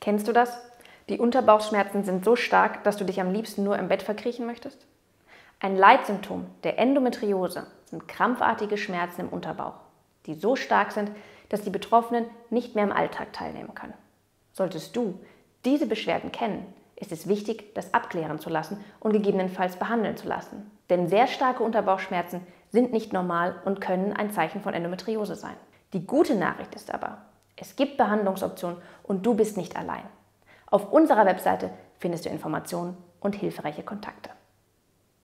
Kennst du das? Die Unterbauchschmerzen sind so stark, dass du dich am liebsten nur im Bett verkriechen möchtest? Ein Leitsymptom der Endometriose sind krampfartige Schmerzen im Unterbauch, die so stark sind, dass die Betroffenen nicht mehr im Alltag teilnehmen können. Solltest du diese Beschwerden kennen, ist es wichtig, das abklären zu lassen und gegebenenfalls behandeln zu lassen. Denn sehr starke Unterbauchschmerzen sind nicht normal und können ein Zeichen von Endometriose sein. Die gute Nachricht ist aber, es gibt Behandlungsoptionen und du bist nicht allein. Auf unserer Webseite findest du Informationen und hilfreiche Kontakte.